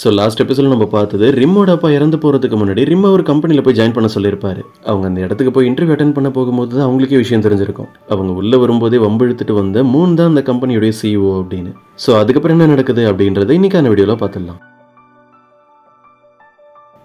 So last episode நம்ம பார்த்தது ரிம்மோட அப்பா இறந்து போகிறதுக்கு முன்னாடி ரிம்ம ஒரு கம்பெனியில் போய் ஜாயின் பண்ண சொல்லியிருப்பாரு. அவங்க அந்த இடத்துக்கு போய் இன்டர்வியூ அட்டன் பண்ண போகும்போது தான் அவங்களுக்கே விஷயம் தெரிஞ்சிருக்கும். அவங்க உள்ளே வரும்போதே வம்பிழுத்துட்டு வந்த மூணு தான் அந்த கம்பெனியுடைய சிஇஓ அப்படின்னு. ஸோ அதுக்கப்புறம் என்ன நடக்குது அப்படின்றத இன்னைக்கான வீடியோவில் பார்த்துடலாம்.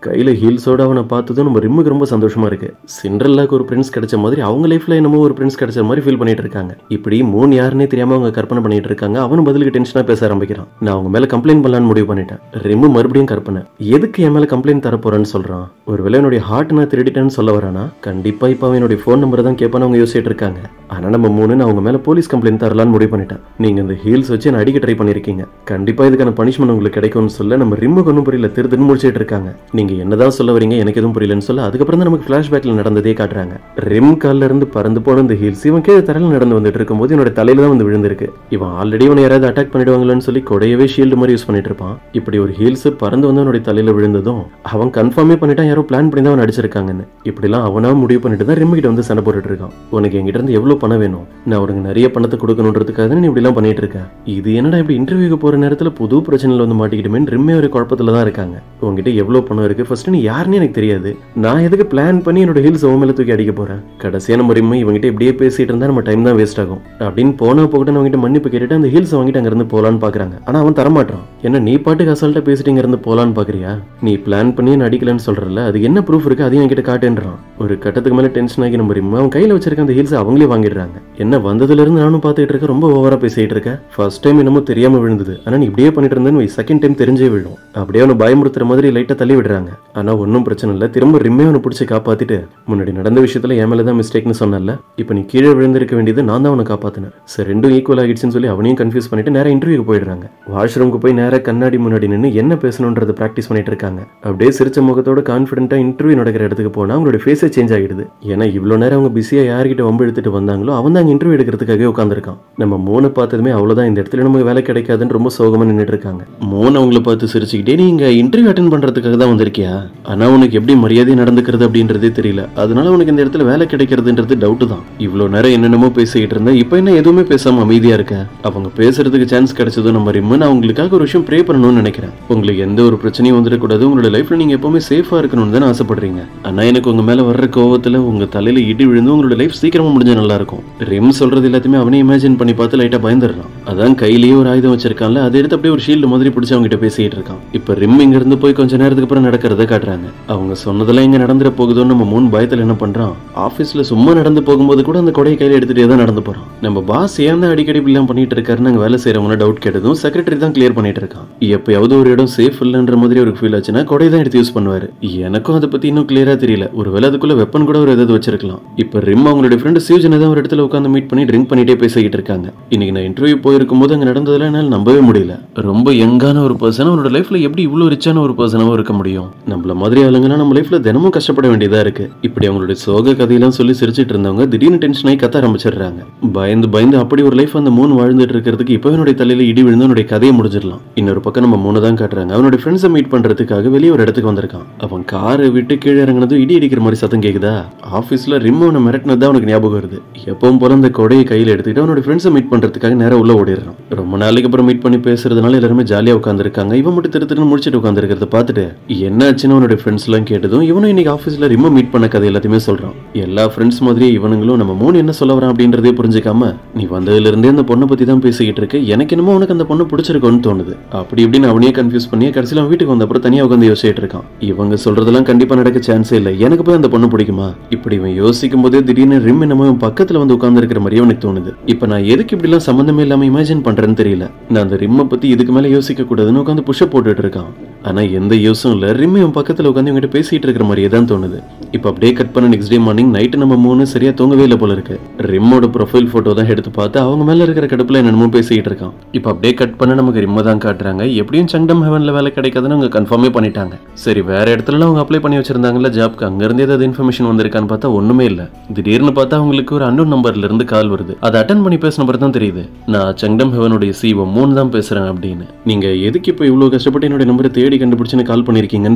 கையில் ஹீல்ஸோட அவனை பார்த்ததும் நம்ம ரிம்முக்கு ரொம்ப சந்தோஷமா இருக்கு. சிண்ட்ரல்லாக்கு ஒரு பிரின்ஸ் கிடைச்ச மாதிரி அவங்க லைஃப்ல என்னமோ ஒரு பிரின்ஸ் கிடைச்ச மாதிரி ஃபீல் பண்ணிட்டு இருக்காங்க. இப்படி மூணு யாருன்னே தெரியாமல் அவங்க கற்பனை பண்ணிட்டு இருக்காங்க. அவனும் பதிலுக்கு டென்ஷனாக பேச ஆரம்பிக்கிறான். நான் அவங்க மேல கம்ப்ளைண்ட் பண்ணலான்னு முடிவு பண்ணிட்டேன். ரிம்மு மறுபடியும் கற்பனை. எதுக்கு என் மேலே கம்ப்ளைண்ட் தர சொல்றான். ஒரு ஒருவேளை என்னுடைய ஹார்ட் நான் திருடிட்டேன்னு சொல்ல வரானா? கண்டிப்பாக இப்போ அவன் என்னுடைய ஃபோன் நம்பர் தான் கேட்பான்னு அவங்க யோசிச்சுட்டு இருக்காங்க. ஆனா நம்ம மூணு நான் அவங்க மேலே போலீஸ் கம்ப்ளைண்ட் தரலான்னு முடிவு பண்ணிட்டேன். நீங்க இந்த ஹீல்ஸ் வச்சு என்ன அடிக்க ட்ரை பண்ணிருக்கீங்க. கண்டிப்பாக இதுக்கான பனிஷ்மெண்ட் உங்களுக்கு கிடைக்கும்னு சொல்ல நம்ம ரிம்முக்கு ஒன்றும் புரியல. திரு திருன்னு முடிச்சிட்டு இருக்காங்க. நீங்க என்னதான் சொல்ல வரீங்க எனக்கு எதுவும் புரியலன்னு சொல்ல அதுக்கப்புறம் தான் நமக்கு ஃப்ளாஷ்பேக்கில் நடந்ததே காட்டுறாங்க. ரிம் கால்ல இருந்து பறந்து போன இந்த ஹீல்ஸ் இவன் கீழே தரையில் நடந்து வந்துட்டு இருக்கும்போது என்னோட தலையில தான் வந்து விழுந்திருக்கு. இவன் ஆல்ரெடி இவனை யாராவது அட்டாக் பண்ணிடுவாங்களான்னு சொல்லி கொடையவே ஷீல்டு மாதிரி யூஸ் பண்ணிட்டு இருப்பான். இப்படி ஒரு ஹீல்ஸ் பறந்து வந்து அவனுடைய தலையில விழுந்ததும் அவன் கன்ஃபார்மே பண்ணிட்டான் யாரோ பிளான் பண்ணி தான் அவன் அடிச்சிருக்காங்கன்னு இப்படிலாம் அவனா முடிவு பண்ணிட்டு தான் ரிம் கிட்ட வந்து சண்டை போட்டுட்டு இருக்கான். உனக்கு என்கிட்ட இருந்து எவ்வளவு பணம் வேணும்? நான் உனக்கு நிறைய பணத்தை கொடுக்கணுன்றதுக்காக நீ நீ இப்படிலாம் பண்ணிட்டு இருக்கேன் இது என்னடா இப்படி இன்டர்வியூக்கு போற நேரத்துல புது பிரச்சனையில் வந்து மாட்டிக்கிட்டுமேன்னு ரிம்மே ஒரு குழப்பத்துல தான் இருக்காங்க. உங்ககிட்ட எவ்வளவு பணம் இருக்கு ஃபர்ஸ்ட் நீ யாருன்னு எனக்கு தெரியாது. நான் எதுக்கு பிளான் பண்ணி என்னோட ஹில்ஸ் அவன் மேல தூக்கி அடிக்க போறேன்? கடைசியான முறைமை இவங்ககிட்ட இப்படியே பேசிட்டு இருந்தா நம்ம டைம் தான் வேஸ்ட் ஆகும். அப்படின்னு போனா போகிட்ட அவங்ககிட்ட மன்னிப்பு கேட்டுட்டு அந்த ஹில்ஸ் வாங்கிட்டு அங்க இருந்து போலான்னு பாக்குறாங்க. ஆனா அவன் தரமாட்டான் என்ன நீ பாட்டுக்கு அசால்ட்டா பேசிட்டு இங்கிருந்து போலான்னு பாக்குறியா? நீ பிளான் பண்ணி என்ன அடிக்கலன்னு சொல்றல அது என்ன ப்ரூஃப் இருக்கு? அதையும் என்கிட்ட காட்டுன்றான். ஒரு கட்டத்துக்கு மேல டென்ஷன் ஆகி நம்ம அவன் கையில வச்சிருக்க அந்த ஹில்ஸ் அவங்களே வாங்கிடுறாங்க. என்ன வந்ததுல இருந்து நானும் பார்த்துட்டு இருக்க ரொம்ப ஓவரா பேசிட்டு இருக்க? ஃபர்ஸ்ட் டைம் என்னமோ தெரியாம விழுந்தது. ஆனா நீ இப்படியே பண்ணிட்டு இருந்தேன்னு செகண்ட் டைம் தெரிஞ்சே விழும். அப்படியே அவனை பயமுறுத்துற மாதிரி லைட்டா தள்ளி விடுறாங்க. ஆனா ஒன்றும் பிரச்சனை இல்லை. திரும்ப ரிம்மே அவனை பிடிச்சி காப்பாத்திட்டு முன்னாடி நடந்த விஷயத்துல என் மேல தான் மிஸ்டேக்னு சொன்னல இப்போ நீ கீழே விழுந்திருக்க வேண்டியது நான் தான் அவனை காப்பாற்றினேன் சார் ரெண்டும் ஈக்குவல் ஆகிடுச்சுன்னு சொல்லி அவனையும் கன்ஃபியூஸ் பண்ணிட்டு நேரா இன்டர்வியூக்கு போயிடுறாங்க. வாஷ்ரூமுக்கு போய் நேராக கண்ணாடி முன்னாடி நின்று என்ன பேசணுன்றதை ப்ராக்டிஸ் பண்ணிட்டு இருக்காங்க. அப்படியே சிரிச்ச முகத்தோட கான்ஃபிடென்ட்டாக இன்டர்வியூ நடக்கிற இடத்துக்கு போனா அவங்களோட ஃபேஸே சேஞ்ச் ஆகிடுது. ஏன்னா இவ்வளோ நேரம் அவங்க பிஸியா யார்கிட்ட வம்பு எடுத்துட்டு வந்தாங்களோ அவன் தான் இன்டர்வியூ எடுக்கிறதுக்காகவே உட்காந்துருக்கான் நம்ம மூணு பார்த்ததுமே அவ்வளோதான் இந்த இடத்துல நமக்கு வேலை கிடைக்காதுன்னு ரொம்ப சோகமா நின்றுட்டு இருக்காங்க. மூணு அவங்கள பார்த்து சிரிச்சுக்கிட்டே நீங்க இன்டர்வியூ அட்டன் பண்றதுக்காக தான் இருக்கியா ஆனா உனக்கு எப்படி மரியாதை நடந்துக்கிறது அப்படின்றதே தெரியல. அதனால உனக்கு இந்த இடத்துல வேலை கிடைக்கிறதுன்றது டவுட் தான். இவ்வளோ நேரம் என்னென்னமோ பேசிக்கிட்டு இருந்தேன். இப்போ என்ன எதுவுமே பேசாம அமைதியா இருக்க? அவங்க பேசுறதுக்கு சான்ஸ் கிடைச்சதும் நம்ம ரிம்மு நான் உங்களுக்காக ஒரு விஷயம் ப்ரே பண்ணணும்னு நினைக்கிறேன். உங்களுக்கு எந்த ஒரு பிரச்சனையும் வந்துடக்கூடாது. உங்களோட லைஃப்ல நீங்க எப்பவுமே சேஃபா இருக்கணும்னு தான் ஆசைப்படுறீங்க. ஆனா எனக்கு உங்க மேல வர்ற கோவத்துல உங்க தலையில இடி விழுந்து உங்களோட லைஃப் சீக்கிரமா முடிஞ்சா நல்லா இருக்கும். ரிம் சொல்றது எல்லாத்தையுமே அவனே இமேஜின் பண்ணி பார்த்து லைட்டா பயந்துடுறான். அதான் கையிலேயே ஒரு ஆயுதம் வச்சிருக்கான்ல. அதை எடுத்து அப்படியே ஒரு ஷீல்டு மாதிரி பிடிச்சி அவங்ககிட்ட பேசிக்கிட்டு இருக்கான். இப்ப ரிம் இங்க இருந்து போய் கொஞ்ச நேரத்துக்கு அப்புறம் நடக்கிறத காட்டுறாங்க. அவங்க சொன்னதெல்லாம் இங்க நடந்துட போகுதோன்னு நம்ம மூணு பயத்துல என்ன பண்ணுறான் ஆபீஸ்ல சும்மா நடந்து போகும்போது கூட அந்த கொடையை கையில எடுத்துட்டே தான் நடந்து போறான் நம்ம பாஸ் ஏன் தான் அடிக்கடி இப்படிலாம் பண்ணிட்டு இருக்காருன்னு அங்க வேலை செய்யறவங்க டவுட் கேட்டதும் செக்ரட்டரி தான் கிளியர் பண்ணிட்டு இருக்கான். எப்பயாவது ஒரு இடம் சேஃப் இல்லைன்ற மாதிரி ஒரு ஃபீல் ஆச்சுன்னா கொடை தான் எடுத்து யூஸ் பண்ணுவாரு. எனக்கும் அதை பத்தி இன்னும் கிளியரா தெரியல. ஒருவேளை அதுக்குள்ள வெப்பன் கூட ஒரு ஏதாவது வச்சிருக்கலாம். இப்ப ரிம் அவங்களோட ஃப்ரெண்ட் சிவஜனை தான் ஒரு இடத்துல உட்காந்து மீட் பண்ணி ட்ரிங்க் பண்ணிட்டே பேசிக்கிட்டு இருக்காங்க. இன்னைக்கு நான் இன்டர்வியூ போயிருக்கும் போது அங்க நடந்ததெல்லாம் என்னால் நம்பவே முடியல. ரொம்ப யங்கான ஒரு பர்சன் அவனோட லைஃப்ல எப்படி இவ்வளவு ரிச்சான ஒரு பர்சனாவும் இருக்க முடியும்? நம்மள மாதிரி ஆளுங்கன்னா நம்ம லைஃப்ல தினமும் கஷ்டப்பட வேண்டியதா இருக்கு. இப்படி அவங்களுடைய சோக கதையெல்லாம் சொல்லி சிரிச்சிட்டு இருந்தவங்க திடீர்னு டென்ஷன் ஆகி கத்த ஆரம்பிச்சிடுறாங்க. பயந்து பயந்து அப்படி ஒரு லைஃப் அந்த மூணு வாழ்ந்துட்டு இருக்கிறதுக்கு இப்போ என்னுடைய தலையில இடி விழுந்து அவனுடைய கதையை முடிஞ்சிடலாம். இன்னொரு பக்கம் நம்ம மூணு தான் காட்டுறாங்க. அவனுடைய ஃப்ரெண்ட்ஸை மீட் பண்றதுக்காக வெளியே ஒரு இடத்துக்கு வந்திருக்கான். அவன் காரை விட்டு கீழே இறங்குனதும் இடி அடிக்கிற மாதிரி சத்தம் கேக்குதா? ஆபீஸ்ல ரிம் அவனை மிரட்டினது தான் அவனுக்கு ஞாபகம் வருது. எப்பவும் போல அந்த கொடையை கையில் எடுத்துக்கிட்டு அவனோட ஃப்ரெண்ட்ஸை மீட் பண்றதுக்காக நேரம் உள்ள ஓடிடுறான். ரொம்ப நாளைக்கு அப்புறம் மீட் பண்ணி பேசுறதுனால எல்லாருமே ஜாலியா உட்காந்துருக்காங்க இவன் மட்டும் திரு திருன்னு முடிச்சிட்டு உட்காந்துருக்கிறத பார்த்துட்டு என்ன என்னாச்சுன்னு அவனுடைய ஃப்ரெண்ட்ஸ்லாம் கேட்டதும் இவனும் இன்னைக்கு ஆஃபீஸில் ரிம்ம மீட் பண்ண கதை எல்லாத்தையுமே சொல்கிறான் எல்லா ஃப்ரெண்ட்ஸ் மாதிரியே இவனுங்களும் நம்ம மூணு என்ன சொல்ல வரான் அப்படின்றதே புரிஞ்சுக்காம நீ வந்ததுலேருந்தே அந்த பொண்ணை பற்றி தான் பேசிக்கிட்டு இருக்கு எனக்கு என்னமோ உனக்கு அந்த பொண்ணு பிடிச்சிருக்கோன்னு தோணுது. அப்படி இப்படின்னு அவனையே கன்ஃபியூஸ் பண்ணி கடைசியில் அவன் வீட்டுக்கு வந்த அப்புறம் தனியா உட்காந்து யோசிச்சுட்டு இருக்கான். இவங்க சொல்கிறதெல்லாம் கண்டிப்பாக நடக்க சான்ஸே இல்லை. எனக்கு போய் அந்த பொண்ணு பிடிக்குமா? இப்படி இவன் யோசிக்கும் போதே திடீர்னு ரிம் என்னமோ இவன் பக்கத்துல வந்து உட்காந்துருக்கிற மாதிரியே அவனுக்கு தோணுது. இப்போ நான் எதுக்கு இப்படிலாம் சம்மந்தமே இல்லாமல் இமேஜின் பண்ணுறேன்னு தெரியல. நான் அந்த ரிம்மை பற்றி இதுக்கு மேலே யோசிக்க கூடாதுன்னு உட்காந்து புஷப் போட்டுட்டு இருக்கான். ஆனால் எந்த யூஸும் இல்லை. ரிம் இவன் பக்கத்துல உட்காந்து இவங்ககிட்ட பேசிட்டு இருக்கிற மாதிரியே தான் தோணுது. இப்ப அப்படியே கட் பண்ண நெக்ஸ்ட் டே மார்னிங் நைட்டு நம்ம மூணு சரியா தூங்கவே இல்லை போல இருக்கு. ரிம்மோட ப்ரொஃபைல் போட்டோ தான் எடுத்து பார்த்து அவங்க மேல இருக்கிற கடுப்பில் என்னமோ பேசிக்கிட்டு இருக்கான். இப்போ அப்படியே கட் பண்ண நமக்கு ரிம்ம தான் காட்டுறாங்க. எப்படியும் சங்டம் ஹெவனில் வேலை கிடைக்காதுன்னு அவங்க கன்ஃபார்மே பண்ணிட்டாங்க. சரி வேற இடத்துல அவங்க அப்ளை பண்ணி வச்சிருந்தாங்கல்ல ஜாப்க்கு அங்கேருந்து ஏதாவது இன்ஃபர்மேஷன் வந்திருக்கான்னு பார்த்தா ஒன்றுமே இல்ல. திடீர்னு பார்த்தா அவங்களுக்கு ஒரு அன்னோன் நம்பர்ல இருந்து கால் வருது. அதை அட்டன் பண்ணி பேசின பிறகு தான் தெரியுது நான் சங்டம் ஹெவனுடைய சிஓ மூணு தான் பேசுறேன் அப்படின்னு. நீங்க எதுக்கு இப்போ இவ்வளவு கஷ்டப்பட்டு என்னோட நம்பரை தேடி கண்டுபிடிச்சுன்னு கால்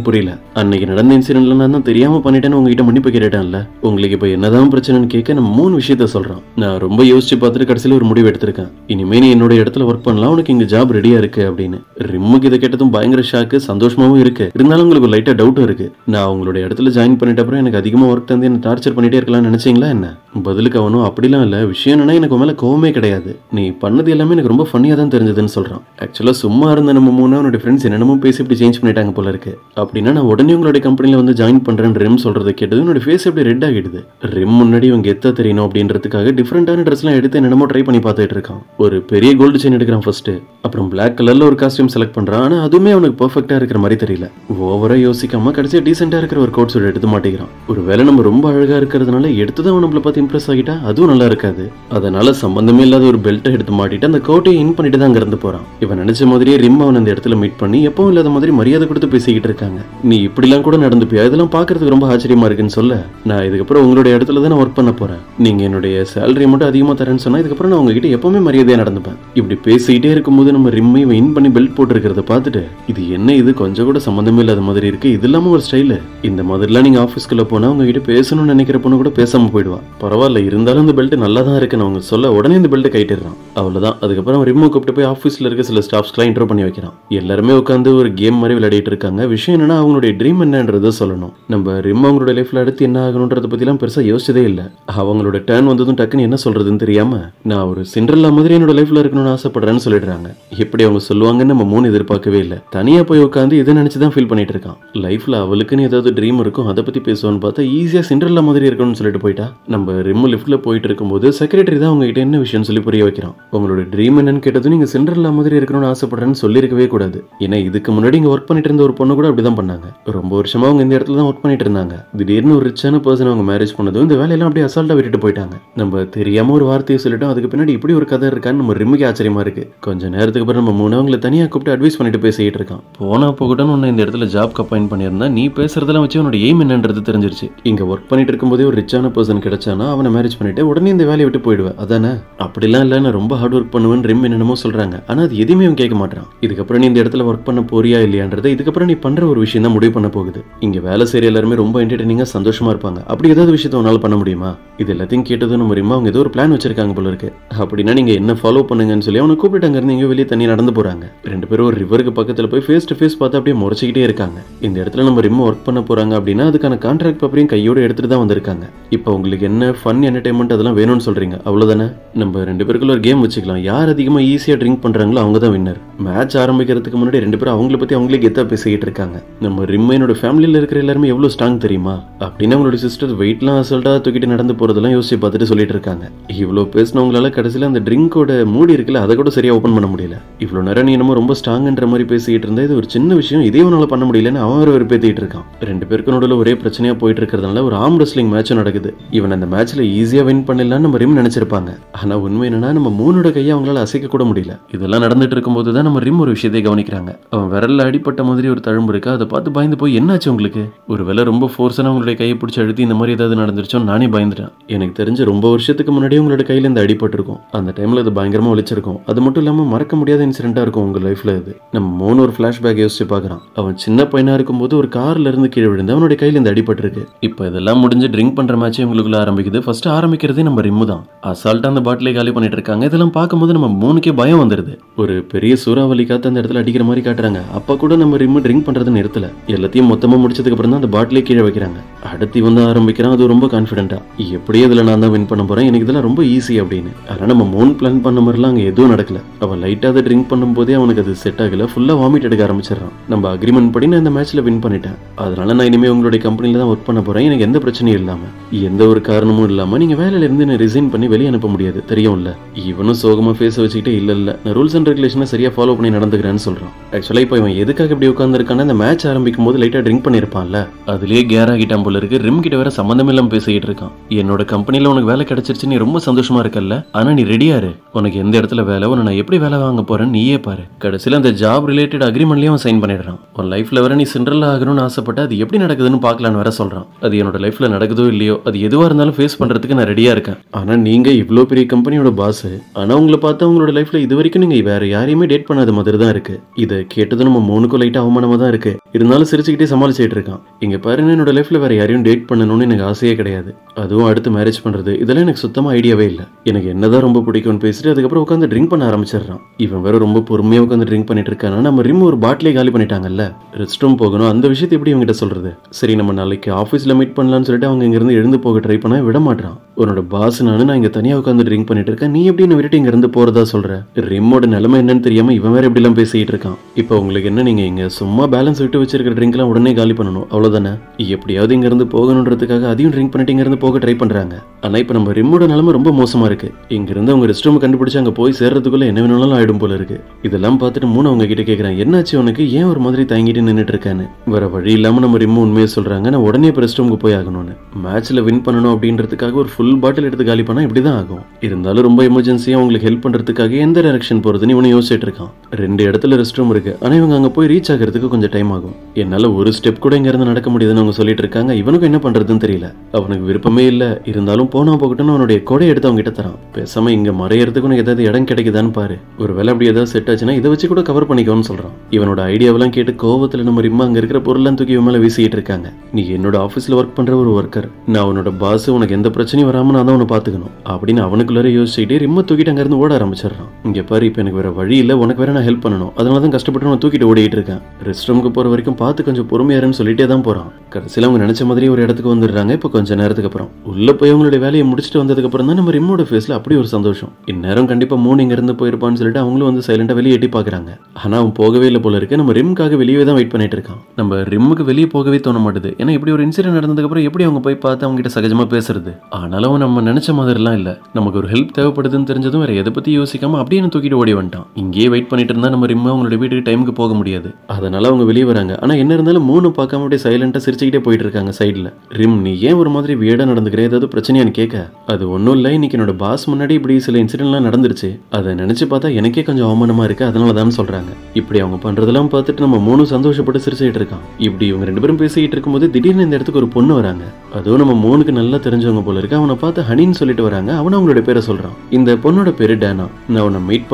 புரியல. அன்னைக்கு நடந்த இன்சிடென்ட்ல நான் தான் தெரியாம பண்ணிட்டேன்னு உங்ககிட்ட மன்னிப்பு கேட்டேன்ல உங்களுக்கு இப்போ என்னதான் பிரச்சனைன்னு கேட்க நம்ம மூணு விஷயத்த சொல்றான். நான் ரொம்ப யோசிச்சு பார்த்துட்டு கடைசியில் ஒரு முடிவு எடுத்திருக்கேன். இனிமே நீ என்னோட இடத்துல ஒர்க் பண்ணலாம் உனக்கு இங்க ஜாப் ரெடியா இருக்கு அப்படின்னு. ரிம்முக்கு இதை கேட்டதும் பயங்கர ஷாக்கு சந்தோஷமாவும் இருக்கு. இருந்தாலும் உங்களுக்கு லைட்டா டவுட்டும் இருக்கு. நான் உங்களோட இடத்துல ஜாயின் பண்ணிட்ட அப்புறம் எனக்கு அதிகமா ஒர்க் தந்து என்ன டார்ச்சர் பண்ணிட்டே இருக்கலாம்னு நினைச்சீங்களா என்ன? பதிலுக்கு அவனும் அப்படிலாம் இல்லை. விஷயம் என்னன்னா எனக்கு மேலே கோவமே கிடையாது. நீ பண்ணது எல்லாமே எனக்கு ரொம்ப ஃபன்னியாக தான் தெரிஞ்சதுன்னு சொல்கிறான் ஆக்சுவலாக சும்மா இருந்த நம்ம மூணு அவனோட ஃப்ரெண்ட்ஸ் என்னென்னமோ பேசி இப்படி சேஞ்ச் பண்ணிட்டாங்க போல இருக்கு. அப்படின்னா நான் உடனே உங்களுடைய கம்பெனியில் வந்து ஜாயின் பண்ணுறேன் ரிம் சொல்கிறத கேட்டது என்னோட ஃபேஸ் எப்படி ரெட் ஆகிடுது. ரிம் முன்னாடி இவங்க எத்த தெரியணும் அப்படின்றதுக்காக டிஃப்ரெண்டான ட்ரெஸ்லாம் எடுத்து என்னென்னமோ ட்ரை பண்ணி பார்த்துட்டு இருக்கான். ஒரு பெரிய கோல்டு செயின் எடுக்கிறான் ஃபர்ஸ்ட் அப்புறம் பிளாக் கலரில் ஒரு காஸ்டியூம் செலக்ட் பண்ணுறான் ஆனால் அதுவுமே அவனுக்கு பர்ஃபெக்டாக இருக்கிற மாதிரி தெரியல. ஓவராக யோசிக்காம கடைசியாக டீசெண்டாக இருக்கிற ஒரு கோட் சூட் எடுத்து மாட்டேங்கிறான் ஒரு வேலை நம்ம ரொம்ப அழகாக இருக்கிறதுனால எடுத்துதான் அவன் நம்மளை பற்றி இம்ப்ரெஸ் ஆகிட்டா அதுவும் நல்லா இருக்காது. அதனால சம்பந்தமே இல்லாத ஒரு பெல்ட்டை எடுத்து மாட்டிட்டு அந்த கோட்டையை இன் பண்ணிட்டு தான் அங்க இருந்து போறான். இவன் நினைச்ச மாதிரியே ரிம் அவன் அந்த இடத்துல மீட் பண்ணி எப்பவும் இல்லாத மாதிரி மரியாதை கொடுத்து பேசிக்கிட்டு இருக்காங்க. நீ இப்படிலாம் கூட நடந்துப்பியா? இதெல்லாம் பாக்குறதுக்கு ரொம்ப ஆச்சரியமா இருக்குன்னு சொல்ல நான் இதுக்கப்புறம் உங்களுடைய இடத்துல தான் ஒர்க் பண்ண போறேன். நீங்க என்னுடைய சேலரி மட்டும் அதிகமா தரேன்னு சொன்னா இதுக்கப்புறம் நான் உங்ககிட்ட எப்பவுமே மரியாதையா நடந்துப்பேன். இப்படி பேசிக்கிட்டே இருக்கும்போது நம்ம ரிம்மை இவன் இன் பண்ணி பெல்ட் போட்டுருக்கிறத பார்த்துட்டு இது என்ன இது? கொஞ்சம் கூட சம்மந்தமே இல்லாத மாதிரி இருக்கு. இது இல்லாம ஒரு ஸ்டைலு இந்த மாதிரிலாம் நீங்க ஆஃபீஸ்க்குள்ள போனா உங்ககிட்ட பேசணும்னு நினைக்கிற பொண்ணு கூட பேசாம போயிடுவா. பரவாயில்ல இருந்தாலும் இந்த பெல்ட் நல்லா தான் இருக்குன்னு அவங்க சொல்ல உடனே இந்த பெல்ட் கைட்டிடுறான். அவ்வளோதான் அதுக்கப்புறம் ரிமோ கூப்பிட்டு போய் ஆஃபீஸில் இருக்க சில ஸ்டாஃப்ஸ்லாம் இன்ட்ரோ பண்ணி வைக்கிறான். எல்லாருமே உட்காந்து ஒரு கேம் மாதிரி விளையாடிட்டு இருக்காங்க. விஷயம் என்னன்னா அவங்களுடைய ட்ரீம் என்னன்றதை சொல்லணும். நம்ம ரிமோ அவங்களோட லைஃப்ல அடுத்து என்ன ஆகணுன்றத பத்திலாம் பெருசாக யோசிச்சதே இல்லை. அவங்களோட டேர்ன் வந்ததும் டக்குன்னு என்ன சொல்றதுன்னு தெரியாம நான் ஒரு சிண்ட்ரல்லா மாதிரி என்னோட லைஃப்ல இருக்கணும்னு ஆசைப்படுறேன்னு சொல்லிடுறாங்க. எப்படி அவங்க சொல்லுவாங்கன்னு நம்ம மூணு எதிர்பார்க்கவே இல்லை. தனியா போய் உட்காந்து இதை நினைச்சு தான் ஃபீல் பண்ணிட்டு இருக்கான். லைஃப்ல அவளுக்குன்னு ஏதாவது ட்ரீம் இருக்கும் அதை பத்தி பேசுவான்னு பார்த்தா ஈஸியா சிண்ட்ரல்லா மாதிரி இருக்கணும்னு சொல்லிட்டு போயிட்டா. நம்ம ரிம்மு லிஃப்ட்டில் போயிட்டு இருக்கும்போது செக்ரட்டரி தான் உங்ககிட்ட என்ன விஷயம் சொல்லி புரிய வைக்கிறான். உங்களோட ட்ரீம் என்னன்னு கேட்டதும் நீங்கள் சிண்ட்ரல்லா மாதிரி இருக்கணும்னு ஆசைப்படுறேன்னு சொல்லியிருக்கவே கூடாது. ஏன்னா இதுக்கு முன்னாடி இங்கே ஒர்க் பண்ணிட்டு இருந்த ஒரு பொண்ணு கூட அப்படி தான் பண்ணாங்க. ரொம்ப வருஷமாக அவங்க இந்த இடத்துல தான் ஒர்க் பண்ணிட்டு இருந்தாங்க. திடீர்னு ஒரு ரிச்சான பர்சன் அவங்க மேரேஜ் பண்ணதும் இந்த வேலையெல்லாம் அப்படியே அசால்ட்டாக விட்டுட்டு போயிட்டாங்க. நம்ம தெரியாம ஒரு வார்த்தையை சொல்லிட்டோம் அதுக்கு பின்னாடி இப்படி ஒரு கதை இருக்கான்னு நம்ம ரிம்முக்கு ஆச்சரியமா இருக்கு. கொஞ்சம் நேரத்துக்கு அப்புறம் நம்ம மூணவங்களை தனியாக கூப்பிட்டு அட்வைஸ் பண்ணிட்டு பேசிட்டு இருக்கான். போனா போகட்டும் உன்னை இந்த இடத்துல ஜாப் அப்பாயின் பண்ணியிருந்தா நீ பேசுறதெல்லாம் வச்சு உன்னோட எய்ம் என்னன்றது தெரிஞ்சிருச்சு. இங்க ஒர்க் பண்ணிட்டு இருக்கும்போதே ஒரு ரிச்சான பர்சன் கிடைச்சானா அவனை மேரேஜ் பண்ணிட்டு உடனே இந்த வேலையை விட்டு போயிடுவேன். அதானே? அப்படிலாம் இல்லை நான் ரொம்ப ஹார்ட் ஒர்க் பண்ணுவேன் ரிம் என்னென்னமோ சொல்றாங்க. ஆனால் அது எதுவுமே அவன் கேட்க மாட்டான் இதுக்கப்புறம் நீ இந்த இடத்துல ஒர்க் பண்ண போறியா இல்லையான்றதை இதுக்கப்புறம் நீ பண்ற ஒரு விஷயம் தான் முடிவு பண்ண போகுது. இங்க வேலை செய்யற எல்லாருமே ரொம்ப என்டர்டெய்னிங்கா சந்தோஷமா இருப்பாங்க. அப்படி ஏதாவது விஷயத்த உனால பண்ண முடியுமா? இது எல்லாத்தையும் கேட்டதும் நம்ம ரிம்மா அவங்க ஏதோ ஒரு பிளான் வச்சிருக்காங்க போல இருக்கு. அப்படின்னா நீங்க என்ன ஃபாலோ பண்ணுங்கன்னு சொல்லி அவனை கூப்பிட்டு அங்க இருந்து வெளியே தண்ணி நடந்து போறாங்க. ரெண்டு பேரும் ஒரு ரிவருக்கு பக்கத்துல போய் ஃபேஸ் டு ஃபேஸ் பார்த்து அப்படியே முறைச்சிக்கிட்டே இருக்காங்க. இந்த இடத்துல நம்ம ரிம் ஒர்க் பண்ண போறாங்க அப்படின்னா அதுக்கான கான்ட்ராக்ட் பேப்பரையும் கையோட எடுத்துட்டு தான் வந்திருக்காங்க. இப்போ உங்களுக்கு என்ன ஃபன் என்டர்டைன்மெண்ட் அதெல்லாம் வேணும்னு சொல்கிறீங்க அவ்வளோதானே நம்ம ரெண்டு பேருக்குள்ள ஒரு கேம் வச்சுக்கலாம். யார் அதிகமாக ஈஸியாக ட்ரிங்க் பண்ணுறாங்களோ அவங்க தான் வின்னர் மேட்ச் ஆரம்பிக்கிறதுக்கு முன்னாடி ரெண்டு பேரும் அவங்கள பற்றி அவங்களே கெத்தாக பேசிக்கிட்டு இருக்காங்க. நம்ம ரிம்மைனோட ஃபேமிலியில் இருக்கிற எல்லாருமே எவ்வளோ ஸ்ட்ராங் தெரியுமா? அப்படின்னு அவங்களோட சிஸ்டர் வெயிட்லாம் அசல்ட்டாக தூக்கிட்டு நடந்து போகிறதெல்லாம் யோசிச்சு பார்த்துட்டு சொல்லிட்டு இருக்காங்க. இவ்வளோ பேசினவங்களால கடைசியில் அந்த ட்ரிங்கோட மூடி இருக்குல்ல அதை கூட சரியாக ஓப்பன் பண்ண முடியல. இவ்வளோ நேரம் நீ என்னமோ ரொம்ப ஸ்ட்ராங்ன்ற மாதிரி பேசிக்கிட்டு இருந்தா இது ஒரு சின்ன விஷயம் இதே உன்னால பண்ண முடியலன்னு அவன் ஒரு பேத்திட்டு இருக்கான். ரெண்டு பேருக்கு நடுவில் ஒரே பிரச்சனையாக போயிட்டு இருக்கிறதுனால ஒரு ஆம் ரெஸ்லிங் மேட்ச் நடக்குது. இவன் அந்த மேட்ச்ல ஈஸியா வின் பண்ணிடலாம்னு நம்ம ரிம் நினைச்சிருப்பாங்க. ஆனா உண்மை என்னன்னா நம்ம மூணோட கையை அவங்களால அசைக்க கூட முடியல. இதெல்லாம் நடந்துட்டு இருக்கும்போது தான் நம்ம ரிம் ஒரு விஷயத்தை கவனிக்கிறாங்க. அவன் விரல்ல அடிப்பட்ட மாதிரி ஒரு தழும்பு இருக்கு? அதை பார்த்து பயந்து போய் என்னாச்சு உங்களுக்கு? ஒரு வேலை ரொம்ப ஃபோர்ஸான அவங்களுடைய கையை பிடிச்சி அழுத்தி இந்த மாதிரி ஏதாவது நடந்துருச்சோன்னு நானே பயந்துட்டேன். எனக்கு தெரிஞ்சு ரொம்ப வருஷத்துக்கு முன்னாடியே உங்களோட கையில இந்த அடிபட்டிருக்கும். அந்த டைம்ல அது பயங்கரமா ஒழிச்சிருக்கும் அது மட்டும் இல்லாம மறக்க முடியாத இன்சிடென்ட்டா இருக்கும் உங்க லைஃப்ல இது. நம்ம மோன் ஒரு ஃபிளாஷ்பேக் யோசிச்சு பார்க்கறான். அவன் சின்ன பையனா இருக்கும்போது ஒரு கார்ல இருந்து கீழே விழுந்து அவனுடைய கையில இந்த அடிபட்டிருக்கு. இப்போ இதெல்லாம் முடிஞ்சு ட்ரிங்க் பண்ற மேட்சே உங்களுக்குள்ள ஆரம்பிக்குது. ஃபர்ஸ்ட் ஆரம்பிக்கிறதே நம்ம ரிம்மு தான். அசால்ட்டாக அந்த பாட்டிலே காலி பண்ணிட்டு இருக்காங்க. இதெல்லாம் பார்க்கும்போது நம்ம மூணுக்கே பயம் வந்துடுது ஒரு பெரிய சூறாவளி காத்து அந்த இடத்துல அடிக்கிற மாதிரி காட்டுறாங்க. அப்ப கூட நம்ம ரிம்மு ட்ரிங்க் பண்ணுறது நிறுத்தல. எல்லாத்தையும் மொத்தமா முடிச்சதுக்கு அப்புறம் தான் அந்த பாட்டிலே கீழே வைக்கிறாங்க. அடுத்து வந்து ஆரம்பிக்கிறான். அது ரொம்ப கான்ஃபிடென்ட்டா எப்படியே இதுல நான் தான் வின் பண்ண போகிறேன் எனக்கு இதெல்லாம் ரொம்ப ஈஸி அப்படின்னு. ஆனால் நம்ம மூன் பிளான் பண்ண மாதிரிலாம் அங்க எதுவும் நடக்கல. அவன் லைட்டா அதை ட்ரிங்க் பண்ணும்போதே அவனுக்கு அது செட் ஆகல. ஃபுல்லா வாமிட் எடுக்க ஆரம்பிச்சிடறான். நம்ம அக்ரிமெண்ட் படி நான் இந்த மேட்ச்சில் வின் பண்ணிட்டேன். அதனால நான் இனிமே உங்களுடைய கம்பெனில தான் ஒர்க் பண்ண போறேன். எனக்கு எந்த பிரச்சனையும் இல்லாம. எந்த ஒரு காரணமும் இல்லாம நீங்க வேலையில இருந்து என்ன ரிசைன் பண்ணி வெளியே அனுப்ப முடியாது. தெரியும்ல? இவனும் சோகமா ஃபேஸ் வச்சுக்கிட்டே இல்ல இல்ல. நான் ரூல்ஸ் அண்ட் ரெகுலேஷனை சரியா ஃபாலோ பண்ணி நடந்துக்கிறேன்னு சொல்றான். ஆக்சுவலாக இப்போ இவன் எதுக்காக இப்படி உட்காந்துருக்கான இந்த மேட்ச் ஆரம்பிக்கும் போது லைட்டாக ட்ரிங்க் பண்ணியிருப்பான்ல அதுலேயே கேர் ஆகிட்டான் போல இருக்கு ரிம் கிட்ட வேற சம்மந்தம் இல்லாமல் பேசிக்கிட்டு இருக்கான். என்னோட கம்பெனியில் உனக்கு வேலை கிடைச்சிருச்சு நீ ரொம்ப சந்தோஷமா இருக்கல்ல. ஆனா நீ ரெடியாரு உனக்கு எந்த இடத்துல வேலை உன்னை நான் எப்படி வேலை வாங்க போறேன்னு நீயே பாரு. கடைசியில் அந்த ஜாப் ரிலேட்டட் அக்ரிமெண்ட்லயும் அவன் சைன் பண்ணிடுறான். உன் லைஃப்ல வேற நீ சென்ட்ரல் ஆகணும்னு ஆசைப்பட்ட அது எப்படி நடக்குதுன்னு பார்க்கலான்னு வேற சொல்றான். அது என்னோட லைஃப்ல நடக்குதோ இல்லையோ அது எதுவாக இருந்தாலும் ஃபேஸ் பண்றதுக்கு நான் ரெடியாக இருக்கேன். ஆனா நீங்க இவ்வளோ பெரிய கம்பெனியோட பாஸ் ஆனா உங்களை பார்த்தா உங்களோட லைஃப்ல இது வரைக்கும் நீங்க வேற யாரையுமே டேட் பண்ணாத மாதிரி தான் இருக்கு. இதை கேட்டதும் நம்ம மூணுக்கும் லைட்டா அவமானமா தான் இருக்கு. இருந்தாலும் சிரிச்சுக்கிட்டே சமாளிச்சுட்டு இருக்கான். இங்க பாருங்க என்னோட லைஃப்ல வேற யாரையும் டேட் பண்ணணும்னு எனக்கு ஆசையே கிடையாது. அதுவும் அடுத்து மேரேஜ் பண்றது. இதெல்லாம் எனக்கு சுத்தமா ஐடியாவே இல்லை. எனக்கு என்னதான் ரொம்ப பிடிக்கும்னு பேசிட்டு அதுக்கப்புறம் உட்காந்து ட்ரிங்க் பண்ண ஆரம்பிச்சிடுறான். இவன் வேற ரொம்ப பொறுமையா உட்காந்து ட்ரிங்க் பண்ணிட்டு இருக்கானா? நம்ம ரிம் ஒரு பாட்டிலே காலி பண்ணிட்டாங்கல்ல? ரெஸ்ட் ரூம் போகணும். அந்த விஷயத்தை எப்படி இவங்கிட்ட சொல்றது? சரி நம்ம நாளைக்கு ஆஃபீஸ்ல மீட் பண்ணலாம்னு சொல்லிட்டு அவங்க இங்க இருந்து எழுந்து போக ட்ரை பண்ண விட மாட்டான் உன்னோட பாஸ் நானு நான் இங்க தனியா உட்காந்து ட்ரிங்க் பண்ணிட்டு இருக்கேன். நீ எப்படி என்ன விட்டுட்டு இங்க இருந்து போறதா சொல்ற? ரிம்மோட என்னன்னு தெரியாம இவன் வேறு இப்படி எல்லாம் பேசிட்டு இருக்கான். இப்போ உங்களுக்கு என்ன நீங்க இங்க சும்மா பேலன்ஸ் விட்டு வச்சிருக்கிற ட்ரிங்க் எல்லாம் உடனே காலி பண்ணணும். அவ்வளவுதானே? எப்படியாவது இங்க இருந்து போகணுன்றதுக்காக அதையும் ட்ரிங்க் பண்ணிட்டு இங்க இருந்து போக ட்ரை பண்றாங்க. ஆனா இப்ப நம்ம ரிம்மோட நிலமை ரொம்ப மோசமா இருக்கு. இங்க இருந்து அவங்க ரெஸ்ட் ரூம் கண்டுபிடிச்சு அங்க போய் சேர்றதுக்குள்ள என்ன வேணாலும் ஆயிடும் போல இருக்கு. இதெல்லாம் பார்த்துட்டு மூணு அவங்க கிட்ட கேட்குறேன் என்னாச்சு உனக்கு? ஏன் ஒரு மாதிரி தயங்கிட்டு நின்னுட்டு இருக்கான்னு? வேற வழி இல்லாம நம்ம ரிம்மு உண்மையை சொல்றாங்க நான் உடனே இப்போ ரெஸ்ட் ரூமுக்கு போய் ஆகணும்னு. மேட்ச்சில் வின் பண்ணணும் அப்படின்றதுக்காக ஒரு ஃபுல் பாட்டில் எடுத்து காலி பண்ணா இப்படிதான் ஆகும். இருந்தாலும் ரொம்ப எமர்ஜென்சியாக உங்களுக்கு ஹெல்ப் பண்றதுக்காக எந்த டைரக்ஷன் போறதுன்னு யோசிச்சுட்டு இருக்கான். ரெண்டு இடத்துல ரெஸ்ட் ரூம் இருக்கு. ஆனா இவங்க அங்க போய் ரீச் ஆகிறதுக்கு கொஞ்சம் டைம் ஆகும். என்னால ஒரு ஸ்டெப் கூட இங்க இருந்து நடக்க முடியுதுன்னு அவங்க சொல்லிட்டு இருக்காங்க. இவனுக்கும் என்ன பண்றதுன்னு தெரியல. அவனுக்கு விருப்பமே இல்ல. இருந்தாலும் போனா போகட்டும்னு அவனுடைய கொடை எடுத்து அவங்க கிட்ட தரான். பேசாம இங்க மறையறதுக்கு உனக்கு ஏதாவது இடம் கிடைக்குதான்னு பாரு. ஒரு வேலை அப்படி ஏதாவது செட் ஆச்சுன்னா இதை வச்சு கூட கவர் பண்ணிக்கோன்னு சொல்றான். இவனோட ஐடியாவெல்லாம் கேட்டு கோவத்துல நம்ம ரிம்மா அங்க இருக்கிற பொருள்லாம் தூக்கி இவன் மேல வீசிட்டு இருக்காங்க. நீ என்னோட ஆபீஸ்ல ஒர்க் பண்ற ஒரு ஒர்க்கர் நான் உன்னோட பாஸ் உனக்கு எந்த பிரச்சனையும் வராம நான் தான் உன்னை பாத்துக்கணும் அப்படின்னு அவனுக்குள்ளார யோசிச்சுக்கிட்டே ரிம்ம தூக்கிட்டு அங்க இருந்து ஓட ஆரம்பிச்சிடுறான். இங்க பாரு இப்ப எனக்கு வேற வழி இல்லை உனக்கு வேற நான் ஹெல்ப் பண்ணணும். அதனால தான் கஷ்டப்பட்டு நான் தூக்கிட்டு ஓடிட்டு இருக்கேன். ரெஸ்ட் ரூமுக்கு போற வரைக்கும் பார்த்து கொஞ்சம் பொறுமையாருன்னு சொல்லிட்டே தான் போறான். கடைசியில அவங்க நினைச்ச மாதிரி ஒரு இடத்துக்கு வந்துடுறாங்க இப்போ கொஞ்ச நேரத்துக்கு அப்புறம். உள்ள போய் அவங்களுடைய வேலையை முடிச்சுட்டு வந்ததுக்கு அப்புறம் தான் நம்ம ரிம்மோட ஃபேஸ்ல அப்படி ஒரு சந்தோஷம். இந்நேரம் கண்டிப்பா மூணு இங்க இருந்து போயிருப்பான்னு சொல்லிட்டு அவங்களும் வந்து சைலண்டா வெளியே எட்டி பாக்குறாங்க ஆனா அவன் போகவே இல்லை போல இருக்கு. நம்ம ரிம்காக வெளியே தான் வெயிட் பண்ணிட்டு இருக்கான். நம்ம ரிம்முக்கு வெளியே போகவே தோண மாட்டுது. ஏன்னா இப்படி ஒரு இன்சிடென்ட் நடந்ததுக்கு அப்புறம் எப்படி அவங்க போய் பார்த்து அவங்க கிட்ட சகஜமா பேசுறது? ஆனாலும் அவன் நம்ம நினைச்ச மாதிரிலாம் இல்லை. நமக்கு ஒரு ஹெல்ப் தேவைப்படுதுன்னு தெரிஞ்சதும் வேற எதை பத்தி யோசிக்காம அப்படியே தூக்கிட்டு ஓடி வந்துட்டான். இங்கேயே வெயிட் பண்ணிட்டு இருந்தா நம்ம ரிம்மா அவங்களோட வீட்டுக்கு டைமுக்கு போக முடியாது. அதனால அவங்க வெளியே வராங்க. ஆனா என்ன இருந்தாலும் மூணு பார்க்காம அப்படியே சைலண்டா சிரிச்சுக்கிட்டே போயிட்டு இருக்காங்க சைடுல ரிம் நீ ஏன் ஒரு மாதிரி வியடா நடந்துக்கிற? ஏதாவது பிரச்சனையான்னு கேட்க அது ஒன்றும் இல்லை. இன்னைக்கு என்னோட பாஸ் முன்னாடி இப்படி சில இன்சிடென்ட்லாம் நடந்துருச்சு. அதை நினைச்சு பார்த்தா எனக்கே கொஞ்சம் அவமானமா இருக்கு. அதனால தான் சொல்றாங்க. இப்படி அவங்க பண்றதெல்லாம் பார்த்துட்டு நம்ம மூணு சந்தோஷப்பட்டு சிரிச்சுட்டு இருக்கான். இப்படி இவங்க ரெண்டு பேரும் பேசிக்கிட்டு இருக்கும்போது திடீர்னு இந்த இடத்துக்கு ஒரு பொண்ணு வராங்க. அதுவும் நம்ம மூணுக்கு நல்லா தெரிஞ்சவங்க போல இருக்கு. அவனை பார்த்து ஹனின்னு சொல்லிட்டு வராங்க. அவன் அவங்களோட பேரை சொல்றான். இந்த பொண்ணோட பேரு டேனா. நான் உன்னை மீட்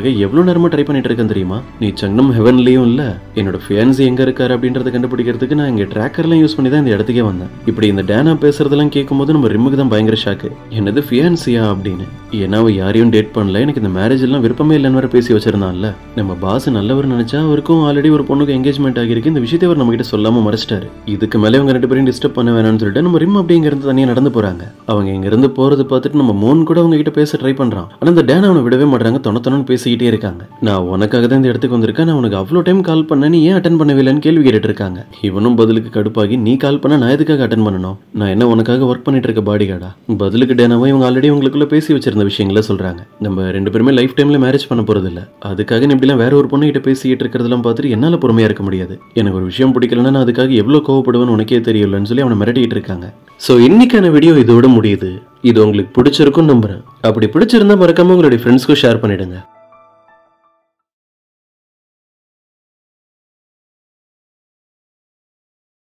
பண்றதுக்காக எவ்வளோ நேரமா ட்ரை பண்ணிட்டு இருக்கேன் தெரியுமா? நீ சங்னம் ஹெவன்லயும் இல்ல என்னோட ஃபியான்சி எங்க இருக்காரு அப்படின்றத கண்டுபிடிக்கிறதுக்கு நான் இங்கே ட்ராக்கர்லாம் யூஸ் பண்ணி தான் இந்த இடத்துக்கே வந்தேன். இப்படி இந்த டேனா பேசுறதெல்லாம் கேட்கும்போது நம்ம ரிம்முக்கு தான் பயங்கர ஷாக்கு என்னது ஃபியான்சியா அப்படின்னு? ஏன்னா அவள் யாரையும் டேட் பண்ணல. எனக்கு இந்த மேரேஜ் எல்லாம் விருப்பமே இல்லைன்னு வேற பேசி வச்சிருந்தான்ல. நம்ம பாஸ் நல்லவர் நினைச்சா அவருக்கும் ஆல்ரெடி ஒரு பொண்ணுக்கு எங்கேஜ்மெண்ட் ஆகிருக்கு இந்த விஷயத்தை அவர் நம்ம கிட்ட சொல்லாம மறைச்சிட்டாரு. இதுக்கு மேலே இவங்க ரெண்டு பேரும் டிஸ்டர்ப் பண்ண வேணாம்னு சொல்லிட்டு நம்ம ரிம் அப்படி தனியாக இருந்து நடந்து போறாங்க. அவங்க இங்க இருந்து போறது பார்த்துட்டு நம்ம மோன் கூட அவங்க கிட்ட பேச ட்ரை பண்றான். ஆனா இந்த டேனா அவனை விடவே மாட்டாங்க தொண பேச பேசிக்கிட்டே இருக்காங்க. நான் உனக்காக தான் இந்த இடத்துக்கு வந்திருக்கேன். நான் உனக்கு அவ்வளோ டைம் கால் பண்ண நீ ஏன் அட்டன் பண்ணவில்லைன்னு கேள்வி கேட்டுட்டு இருக்காங்க. இவனும் பதிலுக்கு கடுப்பாகி நீ கால் பண்ண நான் எதுக்காக அட்டன் பண்ணணும்? நான் என்ன உனக்காக ஒர்க் பண்ணிட்டு இருக்க பாடி கார்டா பதிலுக்கு டேனாவும் இவங்க ஆல்ரெடி உங்களுக்குள்ள பேசி வச்சிருந்த விஷயங்களை சொல்றாங்க. நம்ம ரெண்டு பேருமே லைஃப் டைம்ல மேரேஜ் பண்ண போறது இல்ல அதுக்காக நீ இப்படிலாம் வேற ஒரு பொண்ணு கிட்ட பேசிக்கிட்டு இருக்கிறதெல்லாம் பார்த்துட்டு என்னால பொறுமையா இருக்க முடியாது. எனக்கு ஒரு விஷயம் பிடிக்கலன்னா நான் அதுக்காக எவ்வளவு கோவப்படுவேன்னு உனக்கே தெரியலன்னு சொல்லி அவனை மிரட்டிட்டு இருக்காங்க. ஸோ இன்னைக்கான வீடியோ இதோட முடியுது. இது உங்களுக்கு பிடிச்சிருக்கும் நம்புறேன். அப்படி பிடிச்சிருந்தா மறக்காம உங்களுடைய ஃப்ரெண்ட்ஸ்க்கும் ஷேர் பண்ணிடுங்க.